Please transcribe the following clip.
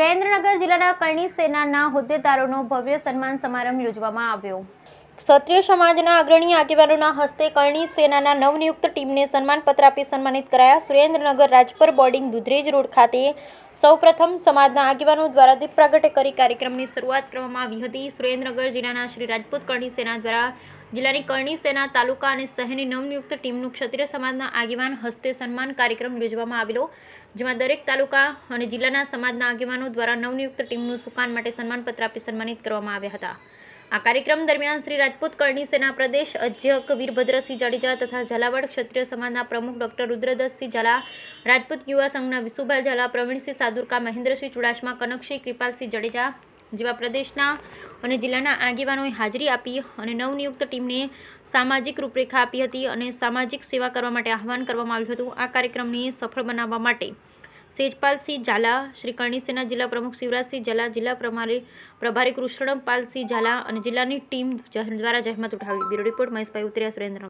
સુરેન્દ્રનગર જિલ્લાના કરણી સેનાના હોદ્દેદારોનો ભવ્ય સન્માન સમારંભ યોજવામાં આવ્યો. ક્ષત્રિય સમાજના અગ્રણી આગેવાનોના હસ્તે કરણી સેનાના નવનિયુક્ત ટીમને સન્માનપત્ર આપી સન્માનિત કરાયા. સુરેન્દ્રનગર રાજપર બોર્ડિંગ દુધરેજ રોડ ખાતે સૌપ્રથમ સમાજના આગેવાનો દ્વારા દીપ પ્રાગટ્ય કરી કાર્યક્રમની શરૂઆત કરવામાં આવી હતી. સુરેન્દ્રનગર જિલ્લાના શ્રી રાજપૂત કરણી સેના દ્વારા જિલ્લાની કરણી સેના તાલુકા અને શહેરની નવનિયુક્ત ટીમનું ક્ષત્રિય સમાજના આગેવાન હસ્તે સન્માન કાર્યક્રમ યોજવામાં આવેલો. જેમાં દરેક તાલુકા અને જિલ્લાના સમાજના આગેવાનો દ્વારા નવનિયુક્ત ટીમનું સુકાન માટે સન્માનપત્ર આપી સન્માનિત કરવામાં આવ્યા હતા. આ કાર્યક્રમ દરમિયાન શ્રી રાજપૂત કરણી સેના પ્રદેશ અધ્યક્ષ વીરભદ્રસિંહ જાડેજા તથા ઝાલાવાડ ક્ષત્રિય સમાજના પ્રમુખ ડોક્ટર રુદ્રદત્તસિંહ ઝાલા, રાજપૂત યુવા સંઘના વિસુભાઈ ઝાલા, પ્રવીણસિંહ સાદુરકા, મહેન્દ્રસિંહ ચુડાસમા, કનકસિંહ કૃપાલસિંહ જાડેજા જેવા પ્રદેશના અને જિલ્લાના આગેવાનોએ હાજરી આપી અને નવનિયુક્ત ટીમને સામાજિક રૂપરેખા આપી હતી અને સામાજિક સેવા કરવા માટે આહવાન કરવામાં આવ્યું હતું. આ કાર્યક્રમને સફળ બનાવવા માટે સેજપાલસિંહ ઝાલા શ્રી કરણીસેના જિલ્લા પ્રમુખ શિવરાજસિંહ ઝાલા, જિલ્લા પ્રભારી પ્રભારી કૃષ્ણપાલસિંહ ઝાલા અને જિલ્લાની ટીમ દ્વારા જહેમત ઉઠાવી. Bureau report Maheshbhai Utariya, Surendranagar.